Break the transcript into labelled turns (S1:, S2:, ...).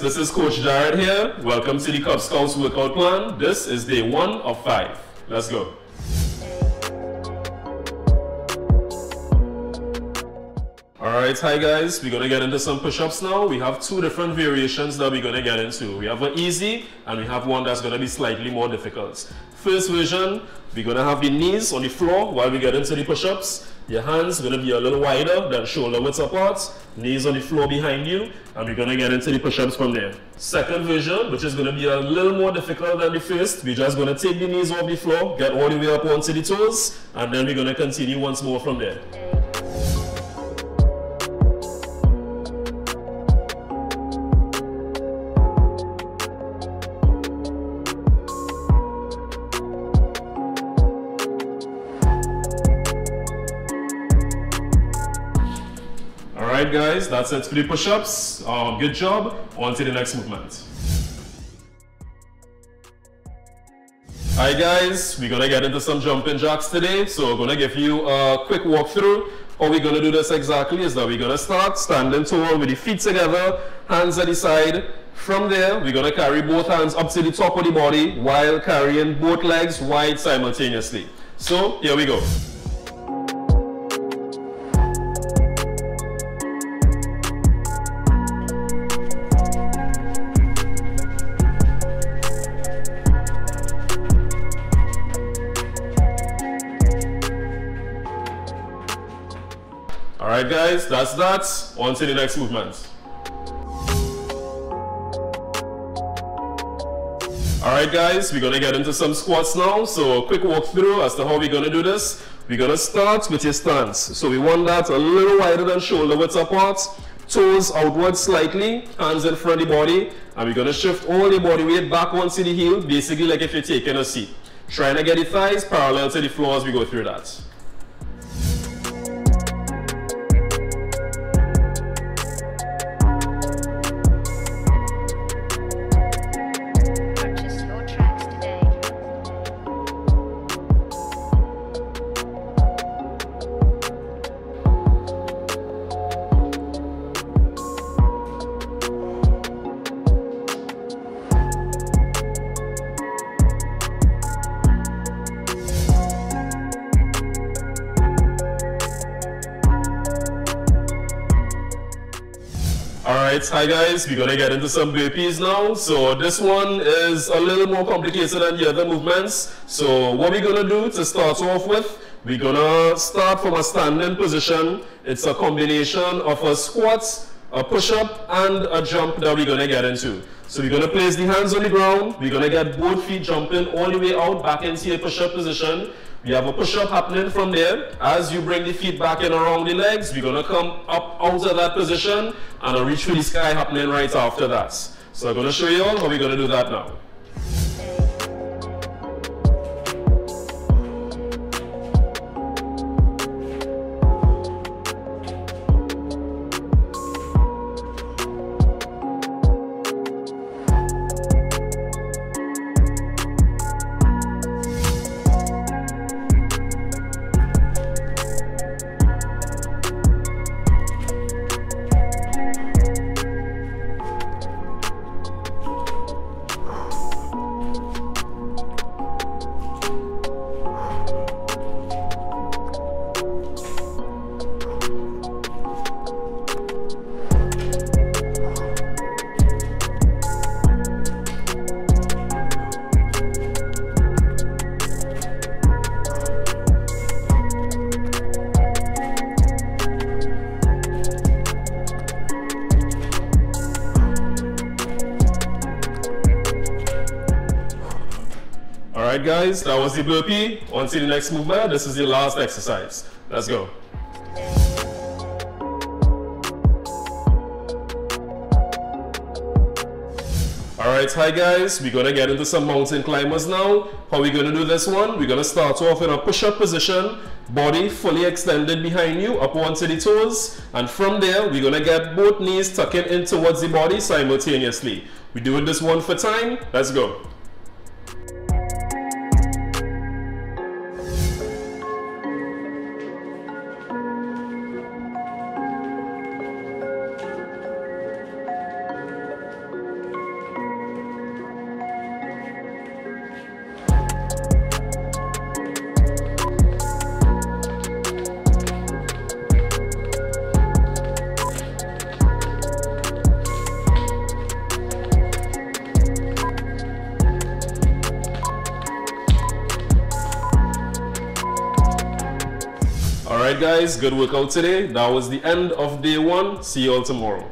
S1: this is Coach Jared here. Welcome to the Cub Scouts workout plan. This is day one of five. Let's go. Alright, hi guys, we're gonna get into some push-ups now. We have two different variations that we're gonna get into. We have an easy and we have one that's gonna be slightly more difficult. First version, we're gonna have the knees on the floor while we get into the push-ups. Your hands are gonna be a little wider than shoulder width apart, knees on the floor behind you, and we're gonna get into the push-ups from there. Second version, which is gonna be a little more difficult than the first, we're just gonna take the knees off the floor, get all the way up onto the toes, and then we're gonna continue once more from there. Guys, that's it for the push-ups. Um, good job. On to the next movement. Alright guys, we're gonna get into some jumping jacks today. So I'm gonna give you a quick walkthrough. How we're gonna do this exactly is that we're gonna start standing tall with the feet together, hands at the side. From there, we're gonna carry both hands up to the top of the body while carrying both legs wide simultaneously. So here we go. Alright guys, that's that. On to the next movement. Alright guys, we're gonna get into some squats now. So a quick walkthrough as to how we're gonna do this. We're gonna start with your stance. So we want that a little wider than shoulder width apart. Toes outward slightly, hands in front of the body. And we're gonna shift all the body weight back onto the heel, basically like if you're taking a seat. Trying to get the thighs parallel to the floor as we go through that. Alright, hi guys, we're gonna get into some burpees now. So this one is a little more complicated than the other movements. So what we're gonna do to start off with, we're gonna start from a standing position. It's a combination of a squat, a push-up, and a jump that we're gonna get into. So we're gonna place the hands on the ground, we're gonna get both feet jumping all the way out back into your push-up position. We have a push-up happening from there. As you bring the feet back in around the legs, we're gonna come up out of that position and a reach for the sky happening right after that. So I'm gonna show you all how we're gonna do that now. Alright guys, that was the burpee. To the next movement. This is the last exercise. Let's go. Alright, hi guys. We're gonna get into some mountain climbers now. How we gonna do this one? We're gonna start off in a push-up position, body fully extended behind you, up onto the toes, and from there, we're gonna get both knees tucking in towards the body simultaneously. We're doing this one for time. Let's go. Right, guys, good workout today. That was the end of day one. See you all tomorrow.